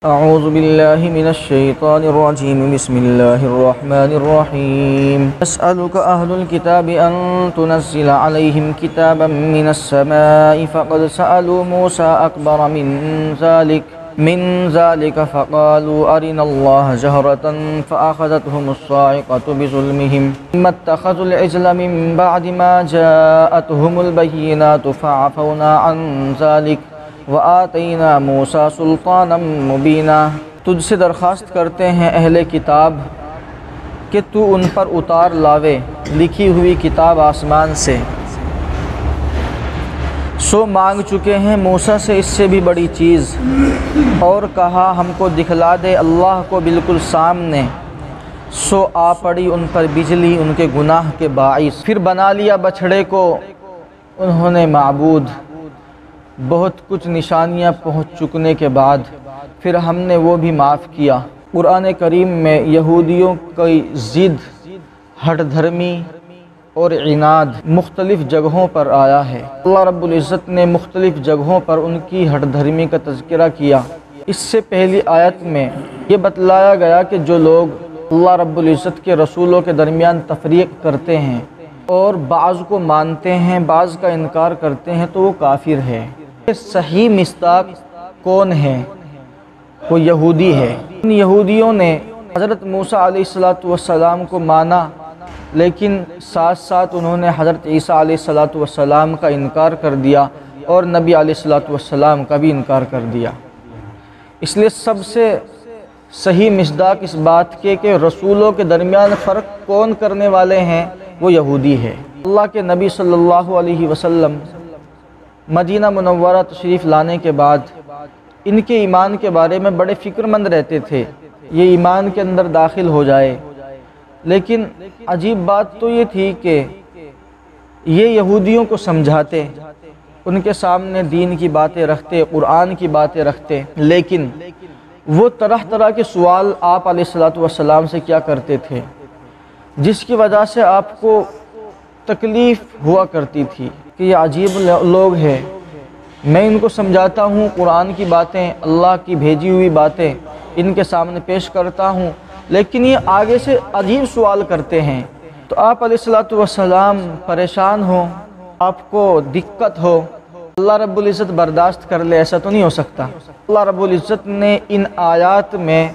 أعوذ بالله من الشيطان الرجيم. بسم الله الرحمن الرحيم. أسألك أهل الكتاب أن تنزل عليهم كتابا من السماء فقد سألوا موسى أكبر من ذلك. من ذلك فقالوا أرنا الله جهرة فأخذتهم الصاعقة بظلمهم. ثم اتخذوا العجل من بعد ما جاءتهم البينات فعفونا عن ذلك. وآتینا موسیٰ سلطانا مبینہ تجھ سے درخواست کرتے ہیں اہل کتاب کہ تو ان پر اتار لاوے لکھی ہوئی کتاب آسمان سے۔ سو مانگ چکے ہیں موسیٰ سے اس سے بھی بڑی چیز۔ اور کہا، ہم کو دکھلا دے اللہ کو بالکل سامنے۔ سو آ پڑی ان پر بجلی، ان کے گناہ کے باعث۔ پھر بنا لیا بچھڑے کو، انہوں نے معبود۔ بہت کچھ نشانیاں پہنچ چکنے کے بعد پھر ہم نے وہ بھی معاف کیا۔ قرآن کریم میں یہودیوں کی ضد، ہٹ دھرمی اور عناد مختلف جگہوں پر آیا ہے۔ اللہ رب العزت نے مختلف جگہوں پر ان کی ہٹ دھرمی کا تذکرہ کیا۔ اس سے پہلی آیت میں یہ بتلایا گیا کہ جو لوگ اللہ رب العزت کے رسولوں کے درمیان تفریق کرتے ہیں اور بعض کو مانتے ہیں، بعض کا انکار کرتے ہیں تو وہ کافر ہے۔ صحیح مستاق کون ہے؟ وہ یہودی ہے۔ ان یہودیوں نے حضرت موسیٰ علیہ السلاۃ والسلام کو مانا، لیکن ساتھ ساتھ انہوں نے حضرت عیسیٰ علیہ السلاۃ والسلام کا انکار کر دیا اور نبی علیہ السلاۃ والسلام کا بھی انکار کر دیا۔ اس لیے سب سے صحیح مصداق اس بات کے کہ رسولوں کے درمیان فرق کون کرنے والے ہیں، وہ یہودی ہے۔ اللہ کے نبی صلی اللہ علیہ وسلم مدینہ منورہ تشریف لانے کے بعد ان کے ایمان کے بارے میں بڑے فکر مند رہتے تھے۔ یہ ایمان کے اندر داخل ہو جائے۔ لیکن عجیب بات تو یہ تھی کہ یہ یہودیوں کو سمجھاتے، ان کے سامنے دین کی باتیں رکھتے، قرآن کی باتیں رکھتے۔ لیکن وہ طرح طرح کے سوال آپ علیہ السلاۃ والسلام سے کیا کرتے تھے، جس کی وجہ سے آپ کو تکلیف ہوا کرتی تھی۔ کہ یہ عجیب لوگ ہیں۔ میں ان کو سمجھاتا ہوں، قرآن کی باتیں، اللہ کی بھیجی ہوئی باتیں ان کے سامنے پیش کرتا ہوں۔ لیکن یہ آگے سے عجیب سوال کرتے ہیں۔ تو آپ علیہ السلاۃ والسلام پریشان ہو آپ کو دقت ہو، اللہ رب العزت برداشت کر لے، ایسا تو نہیں ہو سکتا۔ اللہ رب العزت نے ان آیات میں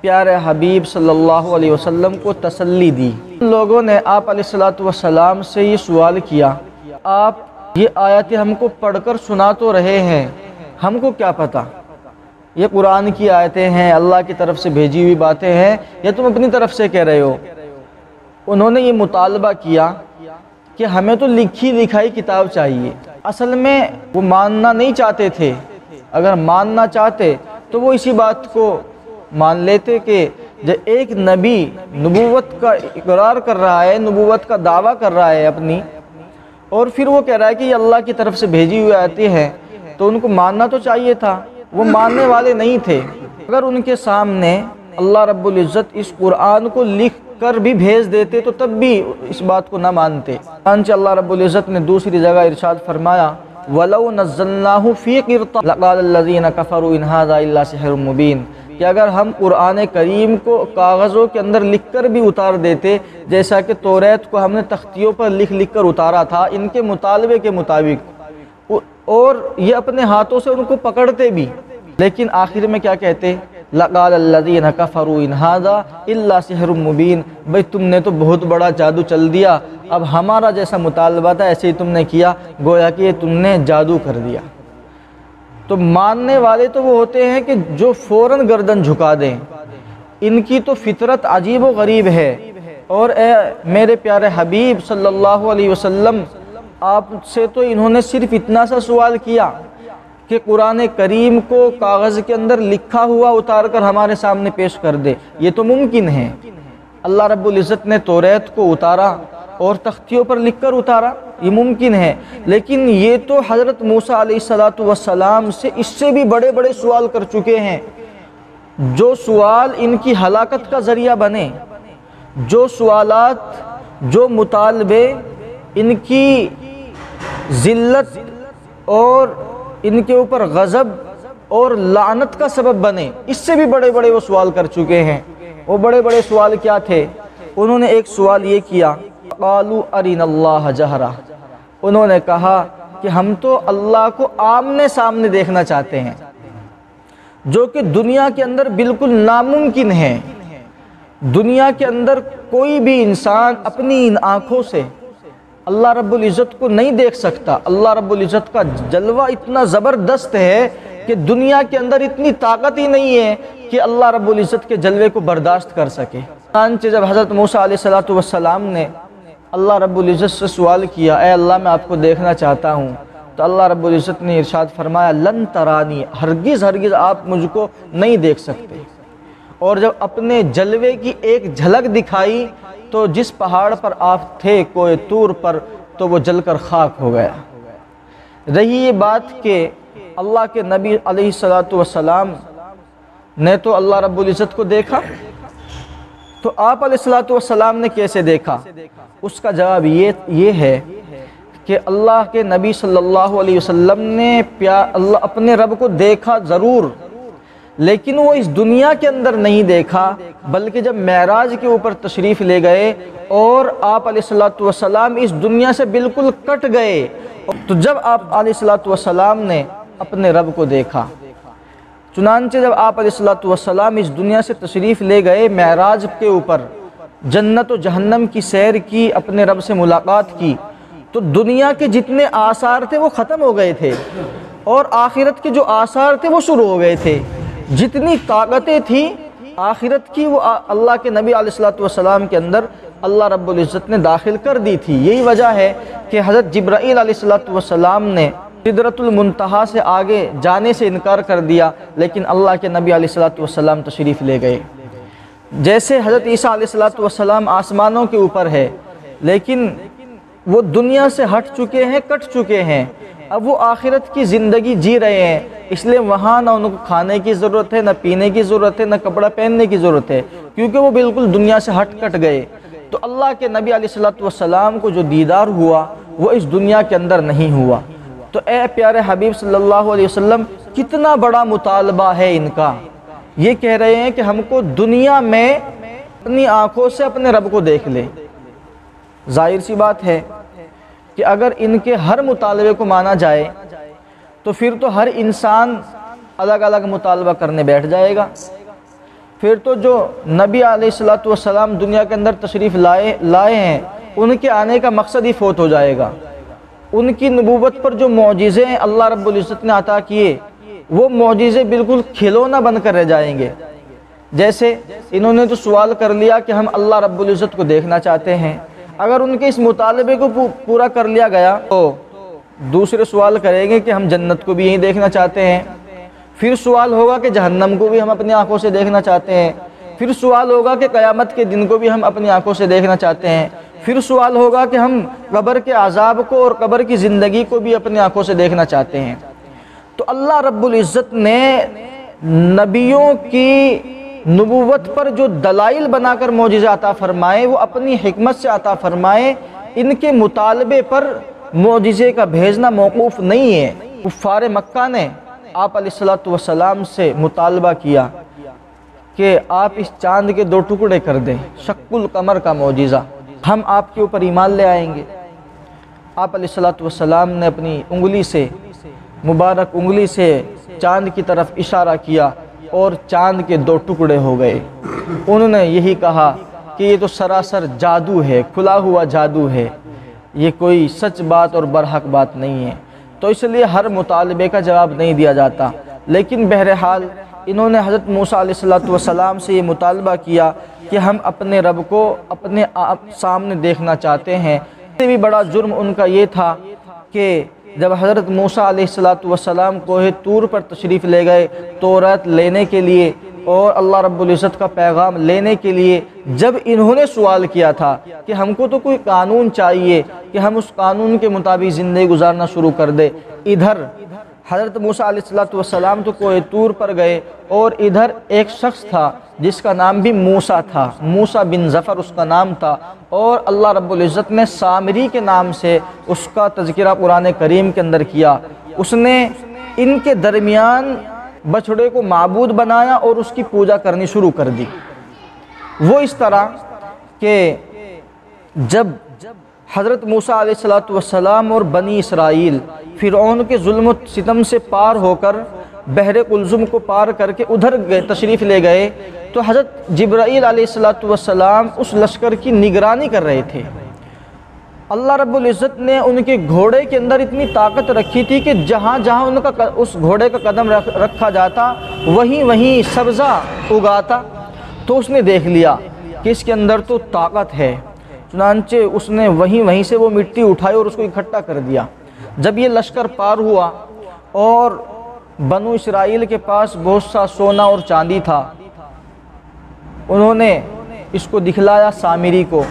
پیارے حبیب صلی اللہ علیہ وسلم کو تسلی دی۔ لوگوں نے آپ علیہ السلاۃ والسلام سے یہ سوال کیا، آپ یہ آیتیں ہم کو پڑھ کر سنا تو رہے ہیں۔ ہم کو کیا پتا؟ یہ قرآن کی آیتیں ہیں، اللہ کی طرف سے بھیجی ہوئی باتیں ہیں، یا تم اپنی طرف سے کہہ رہے ہو؟ انہوں نے یہ مطالبہ کیا کہ ہمیں تو لکھی لکھائی کتاب چاہیے۔ اصل میں وہ ماننا نہیں چاہتے تھے۔ اگر ماننا چاہتے تو وہ اسی بات کو مان لیتے کہ جب ایک نبی نبوت کا اقرار کر رہا ہے، نبوت کا دعویٰ کر رہا ہے اپنی اور پھر وہ کہہ رہا ہے کہ یہ اللہ کی طرف سے بھیجی ہوئی آتی ہے تو ان کو ماننا تو چاہیے تھا، وہ ماننے والے نہیں تھے۔ اگر ان کے سامنے اللہ رب العزت اس قرآن کو لکھ کر بھی بھیج دیتے تو تب بھی اس بات کو نہ مانتے۔ چنانچہ اللہ رب العزت نے دوسری جگہ ارشاد فرمایا، وَلَوْ نَزَّلْنَاهُ فِي قِرْطَ لَقَالَ الَّذِينَ كَفَرُوا إِنْ هَذَا إِلَّا سِحْرٌ مُبِينٌ۔ کہ اگر ہم قرآن کریم کو کاغذوں کے اندر لکھ کر بھی اتار دیتے، جیسا کہ توریت کو ہم نے تختیوں پر لکھ لکھ کر اتارا تھا، ان کے مطالبے کے مطابق۔ اور یہ اپنے ہاتھوں سے ان کو پکڑتے بھی۔ لیکن آخر میں کیا کہتے؟ لقال الذین کفروا ان هذا الا سحر مبین۔ بھئی تم نے تو بہت بڑا جادو چل دیا۔ اب ہمارا جیسا مطالبہ تھا، ایسے ہی تم نے کیا۔ گویا کہ تم نے جادو کر دیا۔ تو ماننے والے تو وہ ہوتے ہیں کہ جو فوراً گردن جھکا دیں۔ ان کی تو فطرت عجیب و غریب ہے۔ اور اے میرے پیارے حبیب صلی اللہ علیہ وسلم، آپ سے تو انہوں نے صرف اتنا سا سوال کیا کہ قرآن کریم کو کاغذ کے اندر لکھا ہوا اتار کر ہمارے سامنے پیش کر دے۔ یہ تو ممکن ہے۔ اللہ رب العزت نے توریت کو اتارا۔ اور تختیوں پر لکھ کر اتارا، یہ ممکن ہے۔ لیکن یہ تو حضرت موسیٰ علیہ السلاۃ والسلام سے اس سے بھی بڑے بڑے سوال کر چکے ہیں۔ جو سوال ان کی ہلاکت کا ذریعہ بنے، جو سوالات، جو مطالبے ان کی ذلت اور ان کے اوپر غضب اور لعنت کا سبب بنے، اس سے بھی بڑے بڑے وہ سوال کر چکے ہیں۔ وہ بڑے بڑے سوال کیا تھے؟ انہوں نے ایک سوال یہ کیا قالوا ارین اللہ جہرہ انہوں نے کہا کہ ہم تو اللہ کو آمنے سامنے دیکھنا چاہتے ہیں، جو کہ دنیا کے اندر بالکل ناممکن ہے۔ دنیا کے اندر کوئی بھی انسان اپنی ان آنکھوں سے اللہ رب العزت کو نہیں دیکھ سکتا۔ اللہ رب العزت کا جلوہ اتنا زبردست ہے کہ دنیا کے اندر اتنی طاقت ہی نہیں ہے کہ اللہ رب العزت کے جلوے کو برداشت کر سکے۔ جب حضرت موسیٰ علیہ السلام نے اللہ رب العزت سے سوال کیا، اے اللہ میں آپ کو دیکھنا چاہتا ہوں۔ تو اللہ رب العزت نے ارشاد فرمایا، لن ترانی، ہرگز ہرگز آپ مجھ کو نہیں دیکھ سکتے۔ اور جب اپنے جلوے کی ایک جھلک دکھائی، تو جس پہاڑ پر آپ تھے کوئی تور پر، تو وہ جل کر خاک ہو گیا۔ رہی یہ بات کہ اللہ کے نبی علیہ السلام نے تو اللہ رب العزت کو دیکھا۔ تو آپ علیہ السلام نے کیسے دیکھا؟ اس کا جواب یہ ہے کہ اللہ کے نبی صلی اللہ علیہ وسلم نے اللہ اپنے رب کو دیکھا ضرور، لیکن وہ اس دنیا کے اندر نہیں دیکھا، بلکہ جب معراج کے اوپر تشریف لے گئے اور آپ علیہ السلام اس دنیا سے بالکل کٹ گئے، تو جب آپ علیہ السلام نے اپنے رب کو دیکھا چنانچہ جب آپ علیہ السلام اس دنیا سے تشریف لے گئے معراج کے اوپر، جنت و جہنم کی سیر کی، اپنے رب سے ملاقات کی، تو دنیا کے جتنے آثار تھے وہ ختم ہو گئے تھے اور آخرت کے جو آثار تھے وہ شروع ہو گئے تھے۔ جتنی طاقتیں تھیں آخرت کی وہ اللہ کے نبی علیہ السلام کے اندر اللہ رب العزت نے داخل کر دی تھی۔ یہی وجہ ہے کہ حضرت جبرائیل علیہ السلام نے قدرت المنتہا سے آگے جانے سے انکار کر دیا، لیکن اللہ کے نبی علیہ السلام تشریف لے گئے۔ جیسے حضرت عیسیٰ علیہ السلام آسمانوں کے اوپر ہے، لیکن وہ دنیا سے ہٹ چکے ہیں، کٹ چکے ہیں۔ اب وہ آخرت کی زندگی جی رہے ہیں، اس لیے وہاں نہ ان کو کھانے کی ضرورت ہے، نہ پینے کی ضرورت ہے، نہ کپڑا پہننے کی ضرورت ہے، کیونکہ وہ بالکل دنیا سے ہٹ کٹ گئے۔ تو اللہ کے نبی علیہ السلام کو جو دیدار ہوا، وہ اس دنیا کے اندر نہیں ہوا۔ تو اے پیارے حبیب صلی اللہ علیہ وسلم، کتنا بڑا مطالبہ ہے ان کا۔ یہ کہہ رہے ہیں کہ ہم کو دنیا میں اپنی آنکھوں سے اپنے رب کو دیکھ لے ظاہر سی بات ہے کہ اگر ان کے ہر مطالبے کو مانا جائے، تو پھر تو ہر انسان الگ الگ مطالبہ کرنے بیٹھ جائے گا۔ پھر تو جو نبی علیہ السلام دنیا کے اندر تشریف لائے لائے ہیں، ان کے آنے کا مقصد ہی فوت ہو جائے گا۔ ان کی نبوت پر جو معجزے ہیں اللہ رب العزت نے عطا کیے، وہ معجزے بالکل کھلونا بن کر رہ جائیں گے۔ جیسے انہوں نے تو سوال کر لیا کہ ہم اللہ رب العزت کو دیکھنا چاہتے ہیں۔ اگر ان کے اس مطالبے کو پورا کر لیا گیا تو دوسرے سوال کریں گے کہ ہم جنت کو بھی یہیں دیکھنا چاہتے ہیں۔ پھر سوال ہوگا کہ جہنم کو بھی ہم اپنی آنکھوں سے دیکھنا چاہتے ہیں۔ پھر سوال ہوگا کہ قیامت کے دن کو بھی ہم اپنی آنکھوں سے دیکھنا چاہتے ہیں۔ پھر سوال ہوگا کہ ہم قبر کے عذاب کو اور قبر کی زندگی کو بھی اپنی آنکھوں سے دیکھنا چاہتے ہیں۔ تو اللہ رب العزت نے نبیوں کی نبوت پر جو دلائل بنا کر معجزہ عطا فرمائے، وہ اپنی حکمت سے عطا فرمائے، ان کے مطالبے پر معجزے کا بھیجنا موقوف نہیں ہے۔ کفار مکہ نے آپ علیہ السلام سے مطالبہ کیا کہ آپ اس چاند کے دو ٹکڑے کر دیں شک القمر کا معجزہ۔ ہم آپ کے اوپر ایمان لے آئیں گے۔ آپ علیہ السلام نے اپنی انگلی سے، مبارک انگلی سے چاند کی طرف اشارہ کیا اور چاند کے دو ٹکڑے ہو گئے۔ انہوں نے یہی کہا کہ یہ تو سراسر جادو ہے، کھلا ہوا جادو ہے۔ یہ کوئی سچ بات اور برحق بات نہیں ہے۔ تو اس لیے ہر مطالبے کا جواب نہیں دیا جاتا۔ لیکن بہرحال انہوں نے حضرت موسیٰ علیہ السلام سے یہ مطالبہ کیا کہ ہم اپنے رب کو اپنے آپ سامنے دیکھنا چاہتے ہیں۔ سے بھی بڑا جرم ان کا یہ تھا کہ جب حضرت موسیٰ علیہ السلام کوہ طور پر تشریف لے گئے تورت لینے کے لیے اور اللہ رب العزت کا پیغام لینے کے لیے، جب انہوں نے سوال کیا تھا کہ ہم کو تو کوئی قانون چاہیے کہ ہم اس قانون کے مطابق زندگی گزارنا شروع کر دے، ادھر حضرت موسیٰ علیہ السلام تو کوئی طور پر گئے اور ادھر ایک شخص تھا جس کا نام بھی موسیٰ تھا۔ موسیٰ بن ظفر اس کا نام تھا اور اللہ رب العزت نے سامری کے نام سے اس کا تذکرہ قرآن کریم کے اندر کیا۔ اس نے ان کے درمیان بچھڑے کو معبود بنایا اور اس کی پوجا کرنی شروع کر دی۔ وہ اس طرح کہ جب حضرت موسیٰ علیہ السلاۃ والسلام اور بنی اسرائیل فرعون کے ظلم و ستم سے پار ہو کر بحر قلزم کو پار کر کے ادھر گئے، تشریف لے گئے، تو حضرت جبرائیل علیہ السلاۃ والسلام اس لشکر کی نگرانی کر رہے تھے۔ اللہ رب العزت نے ان کے گھوڑے کے اندر اتنی طاقت رکھی تھی کہ جہاں جہاں ان کا اس گھوڑے کا قدم رکھا جاتا، وہیں وہیں سبزہ اگاتا، تو اس نے دیکھ لیا کہ اس کے اندر تو طاقت ہے۔ چنانچہ اس نے وہیں وہیں سے وہ مٹی اٹھائی اور اس کو اکٹھا کر دیا۔ جب یہ لشکر پار ہوا اور بنو اسرائیل کے پاس بہت سا سونا اور چاندی تھا، انہوں نے اس کو دکھلایا سامری کو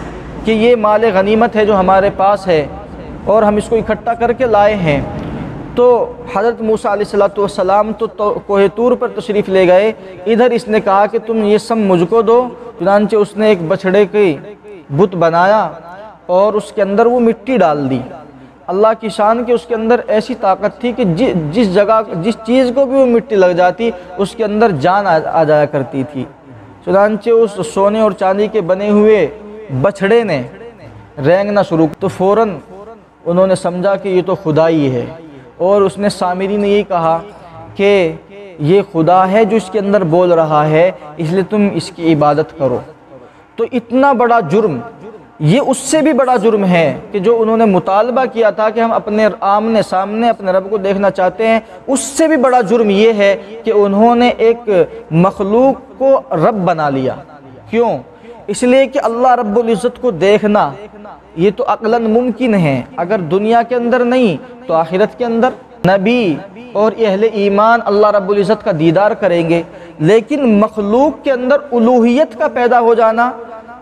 کہ یہ مال غنیمت ہے جو ہمارے پاس ہے اور ہم اس کو اکٹھا کر کے لائے ہیں۔ تو حضرت موسیٰ علیہ السلام والسلام تو کوہ طور پر تشریف لے گئے۔ ادھر اس نے کہا کہ تم یہ سب مجھ کو دو، چنانچہ اس نے ایک بچھڑے کی بت بنایا اور اس کے اندر وہ مٹی ڈال دی۔ اللہ کی شان کے اس کے اندر ایسی طاقت تھی کہ جی- جس جگہ جس چیز کو بھی وہ مٹی لگ جاتی، اس کے اندر جان آ جایا کرتی تھی۔ چنانچہ اس سونے اور چاندی کے بنے ہوئے بچھڑے نے رینگنا شروع تو فوراً انہوں نے سمجھا کہ یہ تو خدا ہی ہے۔ اور اس نے سامری نے یہی کہا کہ یہ خدا ہے جو اس کے اندر بول رہا ہے، اس لیے تم اس کی عبادت کرو۔ تو اتنا بڑا جرم، یہ اس سے بھی بڑا جرم ہے کہ جو انہوں نے مطالبہ کیا تھا کہ ہم اپنے آمنے سامنے اپنے رب کو دیکھنا چاہتے ہیں، اس سے بھی بڑا جرم یہ ہے کہ انہوں نے ایک مخلوق کو رب بنا لیا۔ کیوں؟ اس لیے کہ اللہ رب العزت کو دیکھنا، یہ تو عقلاً ممکن ہے۔ اگر دنیا کے اندر نہیں، تو آخرت کے اندر۔ نبی اور اہل ایمان اللہ رب العزت کا دیدار کریں گے۔ لیکن مخلوق کے اندر الوحیت کا پیدا ہو جانا،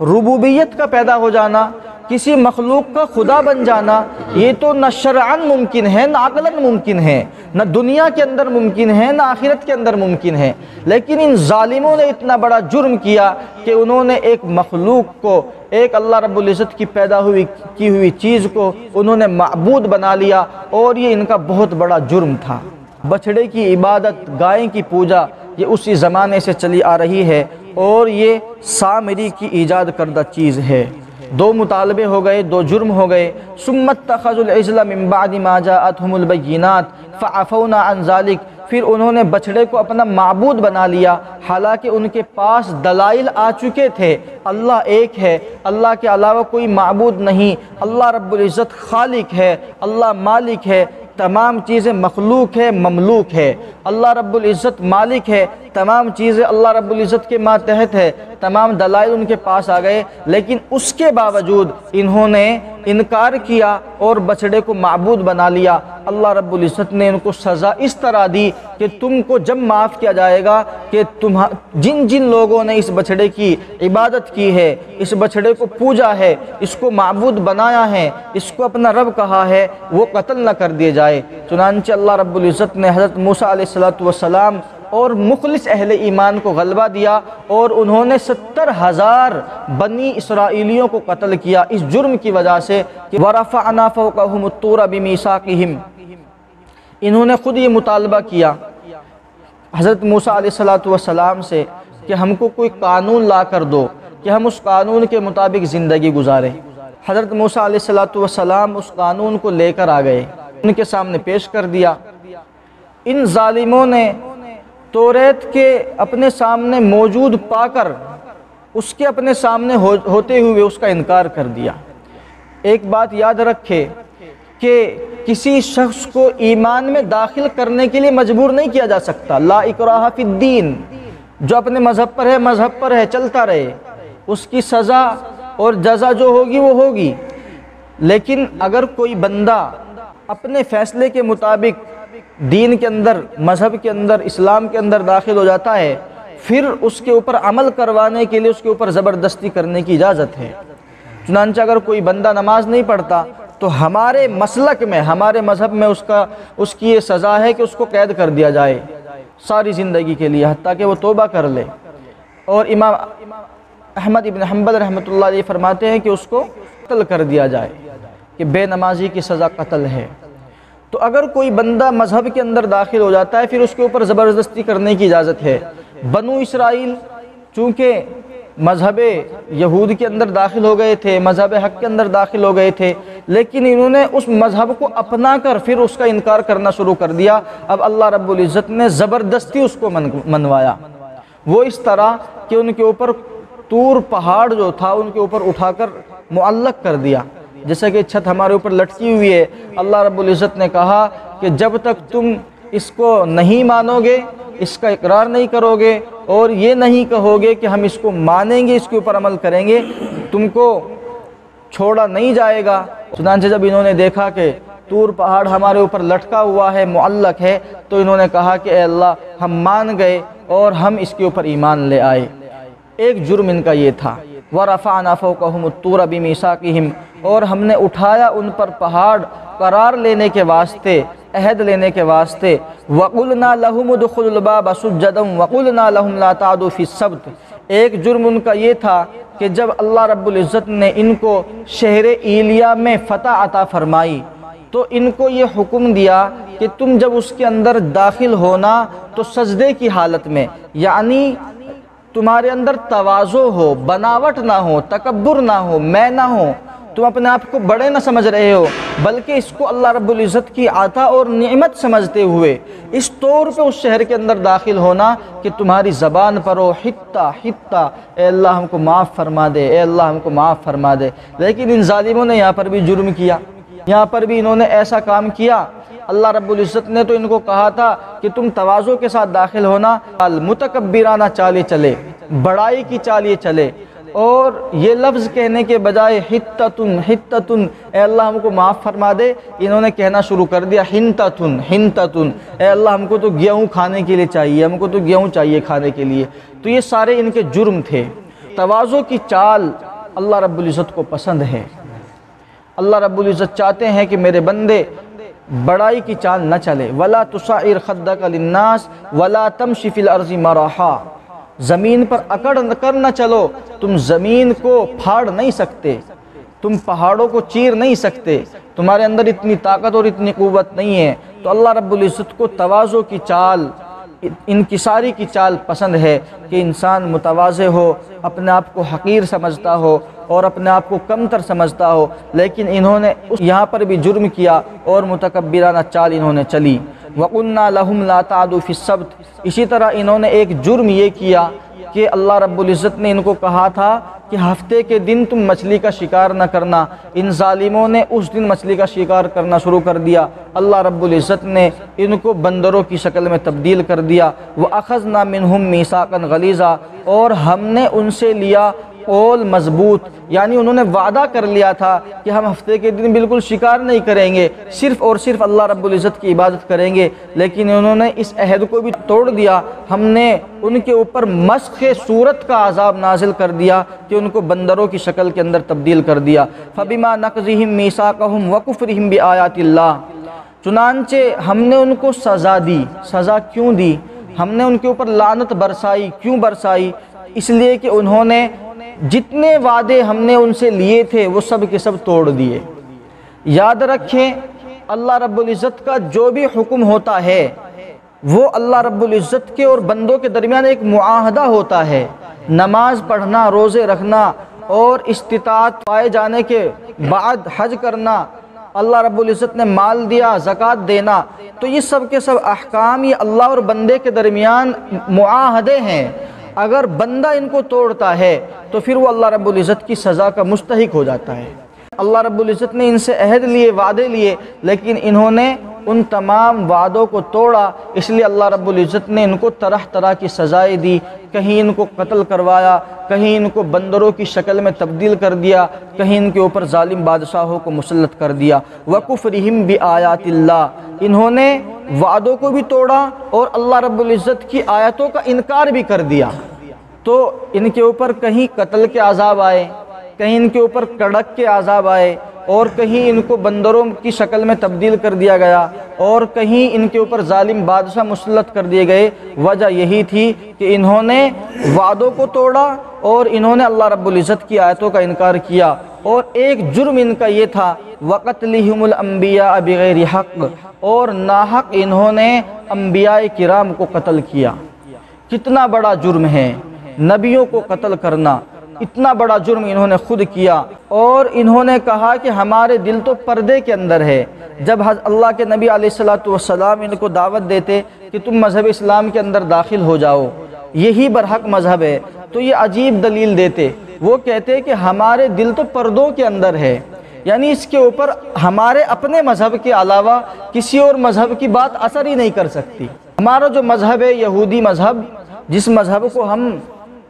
ربوبیت کا پیدا ہو جانا کسی مخلوق کا خدا بن جانا، یہ تو نہ شرعن ممکن ہے، نہ عقلاً ممکن ہے، نہ دنیا کے اندر ممکن ہے، نہ آخرت کے اندر ممکن ہے۔ لیکن ان ظالموں نے اتنا بڑا جرم کیا کہ انہوں نے ایک مخلوق کو، ایک اللہ رب العزت کی پیدا ہوئی، کی ہوئی چیز کو انہوں نے معبود بنا لیا اور یہ ان کا بہت بڑا جرم تھا۔ بچھڑے کی عبادت گائیں کی پوجا، یہ اسی زمانے سے چلی آ رہی ہے اور یہ سامری کی ایجاد کردہ چیز ہے۔ دو مطالبے ہو گئے، دو جرم ہو گئے۔ سمت تخذ العزل من بعد ما جاءتهم البینات، فعفونا عن ذلك پھر انہوں نے بچھڑے کو اپنا معبود بنا لیا۔ حالانکہ ان کے پاس دلائل آ چکے تھے۔ اللہ ایک ہے، اللہ کے علاوہ کوئی معبود نہیں۔ اللہ رب العزت خالق ہے، اللہ مالک ہے۔ تمام چیزیں مخلوق ہے، مملوک ہے۔ اللہ رب العزت مالک ہے۔ تمام چیزیں اللہ رب العزت کے ماتحت ہے، تمام دلائل ان کے پاس آ گئے، لیکن اس کے باوجود انہوں نے انکار کیا اور بچڑے کو معبود بنا لیا۔ اللہ رب العزت نے ان کو سزا اس طرح دی کہ تم کو جب معاف کیا جائے گا کہ تم جن جن لوگوں نے اس بچڑے کی عبادت کی ہے، اس بچڑے کو پوجا ہے، اس کو معبود بنایا ہے، اس کو اپنا رب کہا ہے، وہ قتل نہ کر دیے جائے۔ چنانچہ اللہ رب العزت نے حضرت موسیٰ علیہ السلام اور مخلص اہل ایمان کو غلبہ دیا اور انہوں نے ستر ہزار بنی اسرائیلیوں کو قتل کیا اس جرم کی وجہ سے کہ وَرَفَعْنَا فَوْقَهُمُ الطُّورَ بِمِيسَاقِهِمْ انہوں نے خود یہ مطالبہ کیا حضرت موسیٰ علیہ السلام سے کہ ہم کو کوئی قانون لا کر دو کہ ہم اس قانون کے مطابق زندگی گزاریں۔ حضرت موسیٰ علیہ السلام اس قانون کو لے کر آ گئے۔ ان کے سامنے پیش کر دیا۔ ان ظالموں نے توریت کے اپنے سامنے موجود پا کر اس کے اپنے سامنے ہوتے ہوئے اس کا انکار کر دیا۔ ایک بات یاد رکھے کہ کسی شخص کو ایمان میں داخل کرنے کے لیے مجبور نہیں کیا جا سکتا۔ لا اکراہ فی الدین۔ جو اپنے مذہب پر ہے، مذہب پر ہے، چلتا رہے۔ اس کی سزا اور جزا جو ہوگی، وہ ہوگی۔ لیکن اگر کوئی بندہ اپنے فیصلے کے مطابق دین کے اندر، مذہب کے اندر، اسلام کے اندر داخل ہو جاتا ہے، پھر اس کے اوپر عمل کروانے کے لیے اس کے اوپر زبردستی کرنے کی اجازت ہے۔ چنانچہ اگر کوئی بندہ نماز نہیں پڑھتا، تو ہمارے مسلک میں، ہمارے مذہب میں اس کا، اس کی یہ سزا ہے کہ اس کو قید کر دیا جائے ساری زندگی کے لیے، حتیٰ کہ وہ توبہ کر لے۔ اور امام احمد ابن حنبل رحمۃ اللہ علیہ فرماتے ہیں کہ اس کو قتل کر دیا جائے، کہ بے نمازی کی سزا قتل ہے۔ تو اگر کوئی بندہ مذہب کے اندر داخل ہو جاتا ہے، پھر اس کے اوپر زبردستی کرنے کی اجازت ہے۔ بنو اسرائیل چونکہ مذہب یہود کے اندر داخل ہو گئے تھے، مذہب حق کے اندر داخل ہو گئے تھے، لیکن انہوں نے اس مذہب کو اپنا کر پھر اس کا انکار کرنا شروع کر دیا۔ اب اللہ رب العزت نے زبردستی اس کو منوایا۔ وہ اس طرح کہ ان کے اوپر تور پہاڑ جو تھا، ان کے اوپر اٹھا کر معلق کر دیا۔ جیسا کہ چھت ہمارے اوپر لٹکی ہوئی ہے۔ اللہ رب العزت نے کہا کہ جب تک تم اس کو نہیں مانو گے اس کا اقرار نہیں کرو گے اور یہ نہیں کہو گے کہ ہم اس کو مانیں گے، اس کے اوپر عمل کریں گے، تم کو چھوڑا نہیں جائے گا۔ چنانچہ جب انہوں نے دیکھا کہ تور پہاڑ ہمارے اوپر لٹکا ہوا ہے، معلق ہے، تو انہوں نے کہا کہ اے اللہ، ہم مان گئے اور ہم اس کے اوپر ایمان لے آئے۔ ایک جرم ان کا یہ تھا۔ وَرَفَعْنَا فَوْقَهُمُ الطُّورَ بِمِيثَاقِهِمْ اور ہم نے اٹھایا ان پر پہاڑ، قرار لینے کے واسطے، عہد لینے کے واسطے۔ وَقُلْنَا لَهُمُ دُخُلُ الْبَابَ سُجَّدًا وَقُلْنَا لَهُمْ لَا تَعْدُوا فِي السَّبْتِ۔ ایک جرم ان کا یہ تھا کہ جب اللہ رب العزت نے ان کو شہر ایلیا میں فتح عطا فرمائی، تو ان کو یہ حکم دیا کہ تم جب اس کے اندر داخل ہونا تو سجدے کی حالت میں یعنی تمہارے اندر توازو ہو، بناوٹ نہ ہو، تکبر نہ ہو، میں نہ ہو تم اپنے آپ کو بڑے نہ سمجھ رہے ہو، بلکہ اس کو اللہ رب العزت کی عطا اور نعمت سمجھتے ہوئے اس طور پہ اس شہر کے اندر داخل ہونا کہ تمہاری زبان پر ہو، حتہ حتہ، اے اللہ ہم کو معاف فرما دے، اے اللہ ہم کو معاف فرما دے۔ لیکن ان ظالموں نے یہاں پر بھی جرم کیا، یہاں پر بھی انہوں نے ایسا کام کیا۔ اللہ رب العزت نے تو ان کو کہا تھا کہ تم توازوں کے ساتھ داخل ہونا متکبرانہ چالے چلے، بڑائی کی چالے چلے۔ اور یہ لفظ کہنے کے بجائے حتتن حتتن، اے اللہ ہم کو معاف فرما دے، انہوں نے کہنا شروع کر دیا ہنتتن ہنتتن۔ اے اللہ ہم کو تو گیہوں کھانے کے لیے چاہیے، ہم کو تو گیہوں چاہیے کھانے کے لیے۔ تو یہ سارے ان کے جرم تھے۔ توازوں کی چال اللہ رب العزت کو پسند ہے۔ اللہ رب العزت چاہتے ہیں کہ میرے بندے بڑائی کی چال نہ چلے۔ ولا تصعر خدک للناس ولا تمشی فی الارض مراحا۔ زمین پر اکڑ کر نہ چلو، تم زمین کو پھاڑ نہیں سکتے۔ تم پہاڑوں کو چیر نہیں سکتے۔ تمہارے اندر اتنی طاقت اور اتنی قوت نہیں ہے۔ تو اللہ رب العزت کو توازوں کی چال، انکساری کی چال پسند ہے کہ انسان متوازے ہو، اپنے آپ کو حقیر سمجھتا ہو اور اپنے آپ کو کم تر سمجھتا ہو۔ لیکن انہوں نے یہاں پر بھی جرم کیا اور متکبرانہ چال انہوں نے چلی۔ وَقُنَّا لَهُمْ لَا تَعْدُوا فِي السَّبْتِ۔ اسی طرح انہوں نے ایک جرم یہ کیا کہ اللہ رب العزت نے ان کو کہا تھا کہ ہفتے کے دن تم مچھلی کا شکار نہ کرنا۔ ان ظالموں نے اس دن مچھلی کا شکار کرنا شروع کر دیا۔ اللہ رب العزت نے ان کو بندروں کی شکل میں تبدیل کر دیا۔ وہ اخذ نہ منہم میساکن غلیظہ اور ہم نے ان سے لیا قول مضبوط یعنی انہوں نے وعدہ کر لیا تھا کہ ہم ہفتے کے دن بالکل شکار نہیں کریں گے، صرف اور صرف اللہ رب العزت کی عبادت کریں گے، لیکن انہوں نے اس عہد کو بھی توڑ دیا۔ ہم نے ان کے اوپر مسخ صورت کا عذاب نازل کر دیا کہ ان کو بندروں کی شکل کے اندر تبدیل کر دیا۔ فبما نقضہم میساکہم وکفرہم بآیات اللہ چنانچہ ہم نے ان کو سزا دی۔ سزا کیوں دی؟ ہم نے ان کے اوپر لعنت برسائی۔ کیوں برسائی؟ اس لیے کہ انہوں نے جتنے وعدے ہم نے ان سے لیے تھے، وہ سب کے سب توڑ دیے۔ یاد رکھیں، اللہ رب العزت کا جو بھی حکم ہوتا ہے، وہ اللہ رب العزت کے اور بندوں کے درمیان ایک معاہدہ ہوتا ہے۔ نماز پڑھنا، روزے رکھنا اور استطاعت پائے جانے کے بعد حج کرنا، اللہ رب العزت نے مال دیا، زکوٰۃ دینا، تو یہ سب کے سب احکام، یہ اللہ اور بندے کے درمیان معاہدے ہیں۔ اگر بندہ ان کو توڑتا ہے تو پھر وہ اللہ رب العزت کی سزا کا مستحق ہو جاتا ہے۔ اللہ رب العزت نے ان سے عہد لیے، وعدے لیے، لیکن انہوں نے ان تمام وعدوں کو توڑا۔ اس لیے اللہ رب العزت نے ان کو طرح طرح کی سزائیں دی۔ کہیں ان کو قتل کروایا، کہیں ان کو بندروں کی شکل میں تبدیل کر دیا، کہیں ان کے اوپر ظالم بادشاہوں کو مسلط کر دیا۔ وقف رحم بھی آیات اللہ انہوں نے وعدوں کو بھی توڑا اور اللہ رب العزت کی آیتوں کا انکار بھی کر دیا۔ تو ان کے اوپر کہیں قتل کے عذاب آئے، کہیں ان کے اوپر کڑک کے عذاب آئے اور کہیں ان کو بندروں کی شکل میں تبدیل کر دیا گیا اور کہیں ان کے اوپر ظالم بادشاہ مسلط کر دیے گئے۔ وجہ یہی تھی کہ انہوں نے وعدوں کو توڑا اور انہوں نے اللہ رب العزت کی آیتوں کا انکار کیا۔ اور ایک جرم ان کا یہ تھا وقت لہم الانبیاء بغیر حق۔ اور ناحق انہوں نے انبیاء کرام کو قتل کیا۔ کتنا بڑا جرم ہے۔ نبیوں کو قتل کرنا، اتنا بڑا جرم انہوں نے خود کیا اور انہوں نے کہا کہ ہمارے دل تو پردے کے اندر ہے۔ جب اللہ کے نبی علیہ السلام ان کو دعوت دیتے کہ تم مذہب اسلام کے اندر داخل ہو جاؤ، یہی برحق مذہب ہے۔ تو یہ عجیب دلیل دیتے، وہ کہتے کہ ہمارے دل تو پردوں کے اندر ہے۔ یعنی اس کے اوپر ہمارے اپنے مذہب کے علاوہ کسی اور مذہب کی بات اثر ہی نہیں کر سکتی۔ ہمارا جو مذہب ہے یہودی مذہب، جس مذہب کو ہم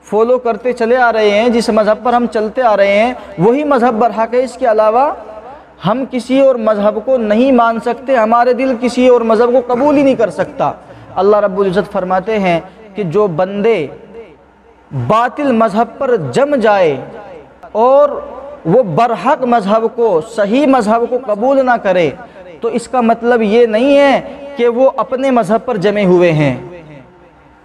فالو کرتے چلے آ رہے ہیں، جس مذہب پر ہم چلتے آ رہے ہیں، وہی مذہب برحق ہے۔ اس کے علاوہ ہم کسی اور مذہب کو نہیں مان سکتے، ہمارے دل کسی اور مذہب کو قبول ہی نہیں کر سکتا۔ اللہ رب العزت فرماتے ہیں کہ جو بندے باطل مذہب پر جم جائے اور وہ برحق مذہب کو، صحیح مذہب کو قبول نہ کرے، تو اس کا مطلب یہ نہیں ہے کہ وہ اپنے مذہب پر جمے ہوئے ہیں۔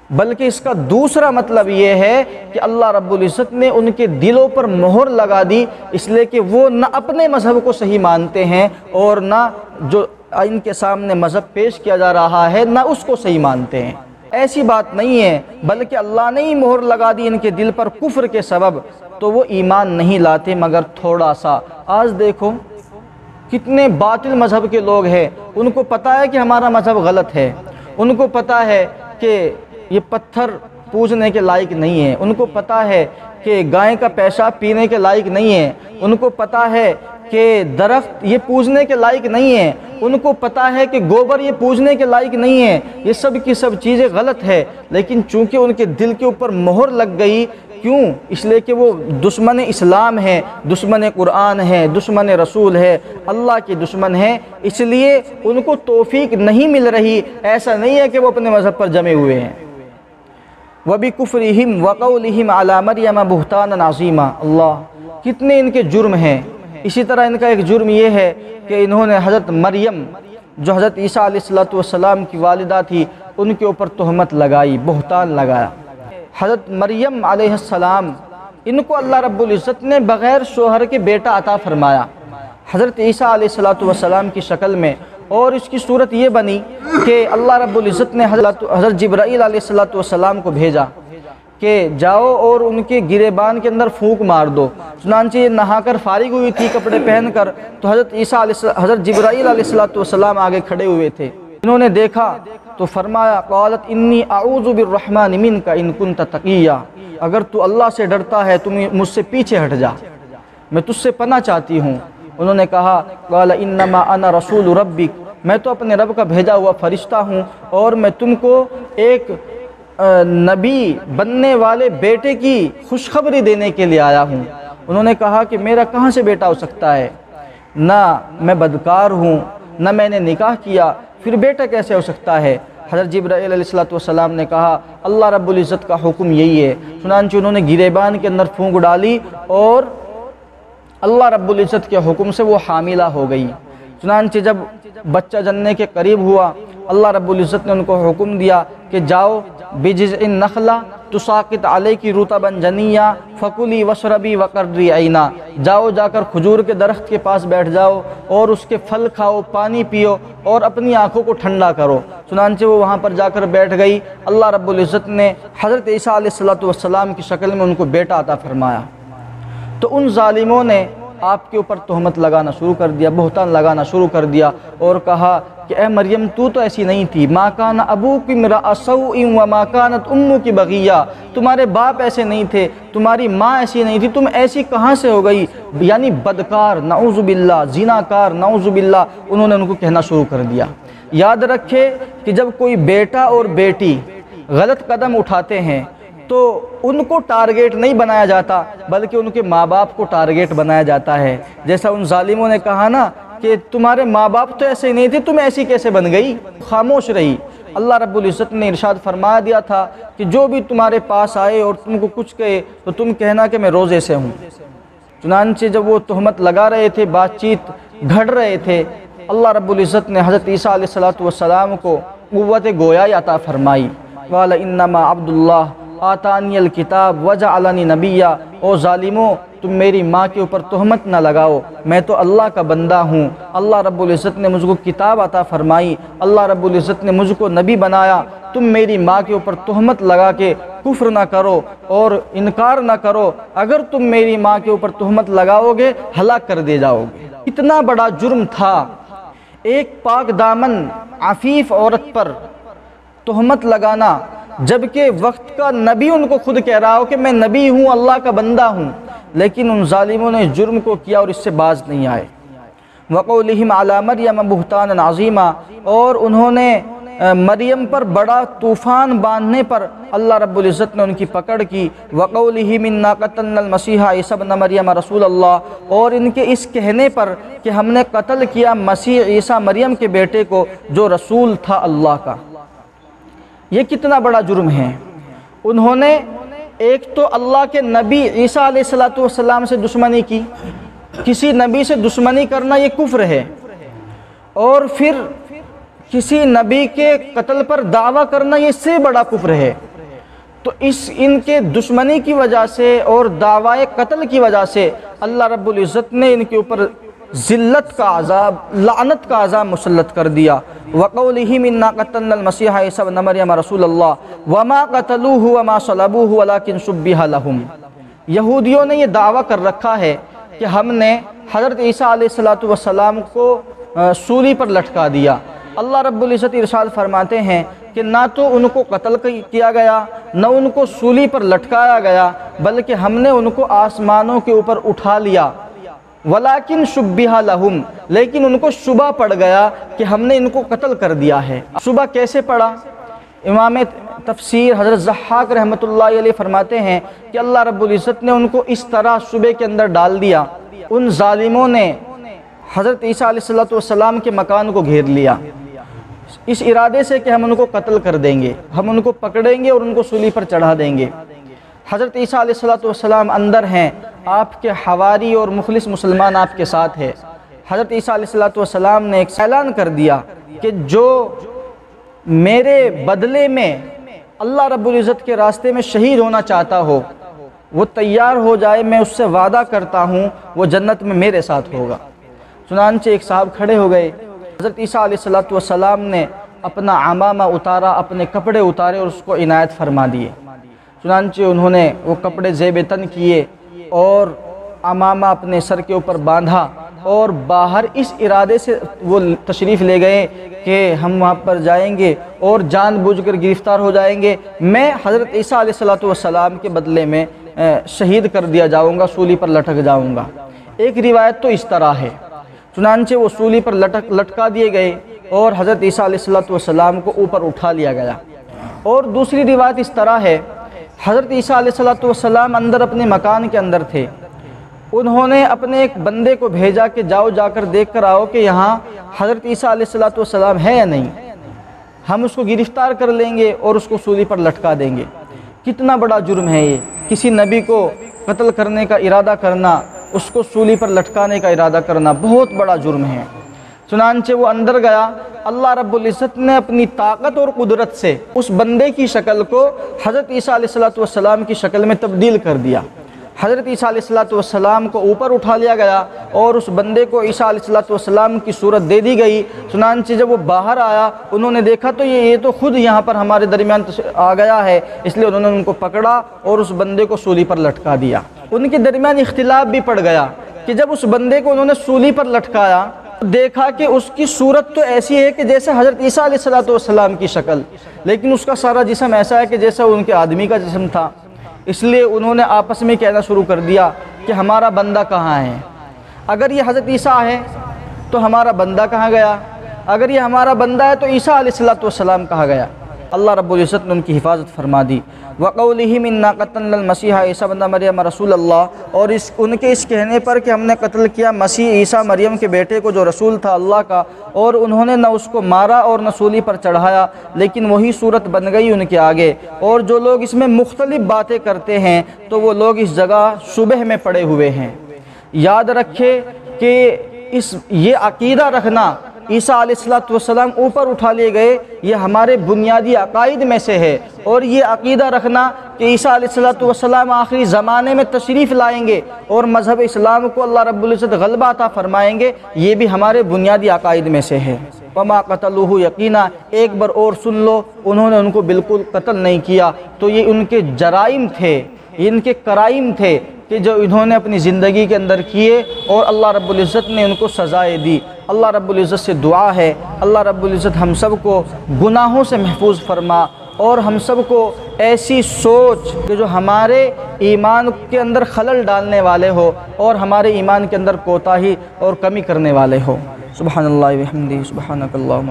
بلکہ اس کا دوسرا مطلب یہ ہے کہ اللہ رب العزت نے ان کے دلوں پر مہر لگا دی، اس لیے کہ وہ نہ اپنے مذہب کو صحیح مانتے ہیں اور نہ جو ان کے سامنے مذہب پیش کیا جا رہا ہے، نہ اس کو صحیح مانتے ہیں۔ ایسی بات نہیں ہے، بلکہ اللہ نے ہی مہر لگا دی ان کے دل پر کفر کے سبب، تو وہ ایمان نہیں لاتے، مگر تھوڑا سا۔ آج دیکھو کتنے باطل مذہب کے لوگ ہیں۔ ان کو پتہ ہے کہ ہمارا مذہب غلط ہے۔ ان کو پتہ ہے کہ یہ پتھر پوجنے کے لائق نہیں ہے ان کو پتہ ہے کہ گائے کا پیشاب پینے کے لائق نہیں ہے ان کو پتہ ہے کہ درخت یہ پوجنے کے لائق نہیں ہے ان کو پتہ ہے کہ گوبر یہ پوجنے کے لائق نہیں ہے یہ سب کی سب چیزیں غلط ہے لیکن چونکہ ان کے دل کے اوپر مہر لگ گئی، کیوں؟ اس لیے کہ وہ دشمن اسلام ہے دشمن قرآن ہے دشمن رسول ہے اللہ کی دشمن ہے اس لیے ان کو توفیق نہیں مل رہی۔ ایسا نہیں ہے کہ وہ اپنے مذہب پر جمے ہوئے ہیں۔ وَبِكُفْرِهِمْ وَقَوْلِهِمْ عَلَى مَرْيَمَ بُهْتَانًا عَظِيمًا اللہ، کتنے ان کے جرم ہیں. اسی طرح ان کا ایک جرم یہ ہے کہ انہوں نے حضرت مریم، جو حضرت عیسیٰ علیہ السلام کی والدہ تھی، ان کے اوپر تہمت لگائی، بہتان لگایا. حضرت مریم علیہ السلام، ان کو اللہ رب العزت نے بغیر شوہر کے بیٹا عطا فرمایا. حضرت عیسیٰ علیہ السلام کی شکل میں اور اس کی صورت یہ بنی کہ اللہ رب العزت نے حضرت جبرائیل علیہ السلام کو بھیجا کہ جاؤ اور ان کے گرے بان کے اندر پھونک مار دو۔ چنانچہ یہ نہا کر فارغ ہوئی تھی کپڑے پہن کر، تو حضرت عیسیٰ علیہ حضرت جبرائیل علیہ السلام آگے کھڑے ہوئے تھے۔ انہوں نے دیکھا تو فرمایا، قالت، انی اعوذ بالرحمن من کا ان کنت تقیہ۔ اگر تو اللہ سے ڈرتا ہے تم مجھ سے پیچھے ہٹ جا۔ میں تجھ سے پناہ چاہتی ہوں۔ انہوں نے کہا، قال انما انا رسول ربک. میں تو اپنے رب کا بھیجا ہوا فرشتہ ہوں اور میں تم کو ایک نبی بننے والے بیٹے کی خوشخبری دینے کے لیے آیا ہوں۔ انہوں نے کہا کہ میرا کہاں سے بیٹا ہو سکتا ہے؟ نہ میں بدکار ہوں، نہ میں نے نکاح کیا، پھر بیٹا کیسے ہو سکتا ہے؟ حضرت جبرائیل علیہ السلام نے کہا، اللہ رب العزت کا حکم یہی ہے۔ چنانچہ انہوں نے گریبان کے اندر پھونک ڈالی اور اللہ رب العزت کے حکم سے وہ حاملہ ہو گئی۔ چنانچہ جب بچہ جننے کے قریب ہوا، اللہ رب العزت نے ان کو حکم دیا کہ جاؤ بجز ان نخلہ تساقت علیہ کی روتا بن جنیا فکلی وشربی وقردری عینہ جاؤ، جا کر کھجور کے درخت کے پاس بیٹھ جاؤ اور اس کے پھل کھاؤ، پانی پیو اور اپنی آنکھوں کو ٹھنڈا کرو۔ چنانچہ وہ وہاں پر جا کر بیٹھ گئی۔ اللہ رب العزت نے حضرت عیسیٰ علیہ السلام کی شکل میں ان کو بیٹا عطا فرمایا۔ تو ان ظالموں نے آپ کے اوپر تہمت لگانا شروع کر دیا، بہتان لگانا شروع کر دیا اور کہا کہ اے مریم، تو تو ایسی نہیں تھی۔ ماں کان ابو کی میرا و ماں کانت امو کی بغیہ۔ تمہارے باپ ایسے نہیں تھے، تمہاری ماں ایسی نہیں تھی، تم ایسی کہاں سے ہو گئی؟ یعنی بدکار، نعوذ باللہ، زیناکار، نعوذ باللہ، انہوں نے ان کو کہنا شروع کر دیا۔ یاد رکھے کہ جب کوئی بیٹا اور بیٹی غلط قدم اٹھاتے ہیں تو ان کو ٹارگیٹ نہیں بنایا جاتا، بلکہ ان کے ماں باپ کو ٹارگیٹ بنایا جاتا ہے۔ جیسا ان ظالموں نے کہا نا کہ تمہارے ماں باپ تو ایسے نہیں تھے تم ایسی کیسے بن گئی؟ خاموش رہی۔ اللہ رب العزت نے ارشاد فرما دیا تھا کہ جو بھی تمہارے پاس آئے اور تم کو کچھ کہے، تو تم کہنا کہ میں روزے سے ہوں۔ چنانچہ جب وہ تہمت لگا رہے تھے بات چیت گھڑ رہے تھے، اللہ رب العزت نے حضرت عیسیٰ علیہ السلام کو قوت گویا عطا فرمائی۔ والا انما عبد اللہ آتانی الکتاب وجعلنی نبیہ او ظالموں تم میری ماں کے اوپر تہمت نہ لگاؤ۔ میں تو اللہ کا بندہ ہوں۔ اللہ رب العزت نے مجھ کو کتاب عطا فرمائی۔ اللہ رب العزت نے مجھ کو نبی بنایا۔ تم میری ماں کے اوپر تہمت لگا کے کفر نہ کرو اور انکار نہ کرو۔ اگر تم میری ماں کے اوپر تہمت لگاؤ گے، ہلاک کر دے جاؤ گے۔ اتنا بڑا جرم تھا۔ ایک پاک دامن، عفیف عورت پر تہمت لگانا۔ جبکہ وقت کا نبی ان کو خود کہہ رہا ہو کہ میں نبی ہوں، اللہ کا بندہ ہوں، لیکن ان ظالموں نے جرم کو کیا اور اس سے باز نہیں آئے۔ وقولہم علی مریم بہتان عظیمہ اور انہوں نے مریم پر بڑا طوفان باندھنے پر اللہ رب العزت نے ان کی پکڑ کی۔ وقولہم انا قتلنا المسیح عیسی بن مریم رسول اللہ، اور ان کے اس کہنے پر کہ ہم نے قتل کیا مسیح عیسیٰ مریم کے بیٹے کو جو رسول تھا اللہ کا۔ یہ کتنا بڑا جرم ہے۔ انہوں نے ایک تو اللہ کے نبی عیسیٰ علیہ السلام سے دشمنی کی۔ کسی نبی سے دشمنی کرنا یہ کفر ہے۔ اور پھر کسی نبی کے قتل پر دعویٰ کرنا یہ سے بڑا کفر ہے۔ تو اس ان کے دشمنی کی وجہ سے اور دعوی قتل کی وجہ سے اللہ رب العزت نے ان کے اوپر ذلت کا عذاب، لعنت کا عذاب مسلط کر دیا۔ وقولہم انا قتلنا المسیح عیسیٰ بن مریم رسول اللہ وما قتلوہ وما صلبوہ ولیکن شبیہ یہودیوں نے یہ دعویٰ کر رکھا ہے کہ ہم نے حضرت عیسیٰ علیہ السلام کو سولی پر لٹکا دیا۔ اللہ رب العزت ارشاد فرماتے ہیں کہ نہ تو ان کو قتل کیا گیا، نہ ان کو سولی پر لٹکایا گیا، بلکہ ہم نے ان کو آسمانوں کے اوپر اٹھا لیا۔ ولیکن شبیہ لہم، لیکن ان کو شبہ پڑ گیا کہ ہم نے ان کو قتل کر دیا ہے۔ شبہ کیسے پڑا؟ امام تفسیر حضرت زحاق رحمۃ اللہ علیہ فرماتے ہیں کہ اللہ رب العزت نے ان کو اس طرح شبے کے اندر ڈال دیا۔ ان ظالموں نے حضرت عیسیٰ علیہ السلام کے مکان کو گھیر لیا۔ اس ارادے سے کہ ہم ان کو قتل کر دیں گے۔ ہم ان کو پکڑیں گے اور ان کو سولی پر چڑھا دیں گے۔ حضرت عیسیٰ علیہ السلام اندر ہیں، آپ کے حواری اور مخلص مسلمان آپ کے ساتھ ہے حضرت عیسیٰ علیہ السلام نے ایک اعلان کر دیا کہ جو میرے بدلے میں اللہ رب العزت کے راستے میں شہید ہونا چاہتا ہو، وہ تیار ہو جائے، میں اس سے وعدہ کرتا ہوں، وہ جنت میں میرے ساتھ ہوگا۔ چنانچہ ایک صاحب کھڑے ہو گئے۔ حضرت عیسیٰ علیہ السلام نے اپنا عمامہ اتارا، اپنے کپڑے اتارے اور اس کو عنایت فرما دیے۔ چنانچہ انہوں نے وہ کپڑے زیب تن کیے اور امامہ اپنے سر کے اوپر باندھا اور باہر اس ارادے سے وہ تشریف لے گئے کہ ہم وہاں پر جائیں گے اور جان بوجھ کر گرفتار ہو جائیں گے۔ میں حضرت عیسیٰ علیہ السلام کے بدلے میں شہید کر دیا جاؤں گا، سولی پر لٹک جاؤں گا۔ ایک روایت تو اس طرح ہے۔ چنانچہ وہ سولی پر لٹک، لٹکا دیے گئے اور حضرت عیسیٰ علیہ السلام کو اوپر اٹھا لیا گیا۔ اور دوسری روایت اس طرح ہے۔ حضرت عیسیٰ علیہ السلام اندر اپنے مکان کے اندر تھے۔ انہوں نے اپنے ایک بندے کو بھیجا کہ جاؤ، جا کر دیکھ کر آؤ کہ یہاں حضرت عیسیٰ علیہ السلام ہے یا نہیں۔ ہم اس کو گرفتار کر لیں گے اور اس کو سولی پر لٹکا دیں گے۔ کتنا بڑا جرم ہے یہ۔ کسی نبی کو قتل کرنے کا ارادہ کرنا، اس کو سولی پر لٹکانے کا ارادہ کرنا بہت بڑا جرم ہے۔ چنانچہ وہ اندر گیا۔ اللہ رب العزت نے اپنی طاقت اور قدرت سے اس بندے کی شکل کو حضرت عیسیٰ علیہ السلام کی شکل میں تبدیل کر دیا۔ حضرت عیسیٰ علیہ السلام کو اوپر اٹھا لیا گیا اور اس بندے کو عیسیٰ علیہ السلام کی صورت دے دی گئی۔ چنانچہ جب وہ باہر آیا، انہوں نے دیکھا تو یہ یہ تو خود یہاں پر ہمارے درمیان آ گیا ہے۔ اس لیے انہوں نے ان کو پکڑا اور اس بندے کو سولی پر لٹکا دیا۔ ان کے درمیان اختلاف بھی پڑ گیا کہ جب اس بندے کو انہوں نے سولی پر لٹکایا دیکھا کہ اس کی صورت تو ایسی ہے کہ جیسے حضرت عیسیٰ علیہ السلام کی شکل، لیکن اس کا سارا جسم ایسا ہے کہ جیسا ان کے آدمی کا جسم تھا۔ اس لیے انہوں نے آپس میں کہنا شروع کر دیا کہ ہمارا بندہ کہاں ہے؟ اگر یہ حضرت عیسیٰ ہے تو ہمارا بندہ کہاں گیا؟ اگر یہ ہمارا بندہ ہے تو عیسیٰ علیہ السلام کہا گیا؟ اللہ رب العزت نے ان کی حفاظت فرما دی۔ وَقَوْلِهِمْ إِنَّا قَتَلْنَا الْمَسِيحَ عِيسَى بن مریم رسول اللہ اور اس ان کے اس کہنے پر کہ ہم نے قتل کیا مسیح عیسیٰ مریم کے بیٹے کو جو رسول تھا اللہ کا اور انہوں نے نہ اس کو مارا اور نہ سولی پر چڑھایا لیکن وہی صورت بن گئی ان کے آگے اور جو لوگ اس میں مختلف باتیں کرتے ہیں تو وہ لوگ اس جگہ صبح میں پڑے ہوئے ہیں یاد رکھے کہ اس یہ عقیدہ رکھنا عیسیٰ علیہ السلام والسلام اوپر اٹھا لیے گئے، یہ ہمارے بنیادی عقائد میں سے ہے۔ اور یہ عقیدہ رکھنا کہ عیسیٰ علیہ السلام والسلام آخری زمانے میں تشریف لائیں گے اور مذہب اسلام کو اللہ رب العزت غلبہ عطا فرمائیں گے، یہ بھی ہمارے بنیادی عقائد میں سے ہے۔ وما قتلوہ یقینا ایک بار اور سن لو، انہوں نے ان کو بالکل قتل نہیں کیا۔ تو یہ ان کے جرائم تھے۔ ان کے کرائم تھے کہ جو انہوں نے اپنی زندگی کے اندر کیے اور اللہ رب العزت نے ان کو سزائے دی۔ اللہ رب العزت سے دعا ہے۔ اللہ رب العزت ہم سب کو گناہوں سے محفوظ فرما اور ہم سب کو ایسی سوچ کہ جو ہمارے ایمان کے اندر خلل ڈالنے والے ہو اور ہمارے ایمان کے اندر کوتاہی اور کمی کرنے والے ہو۔ سبحان اللہ وحمدی سبحانک اللہم